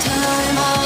time. I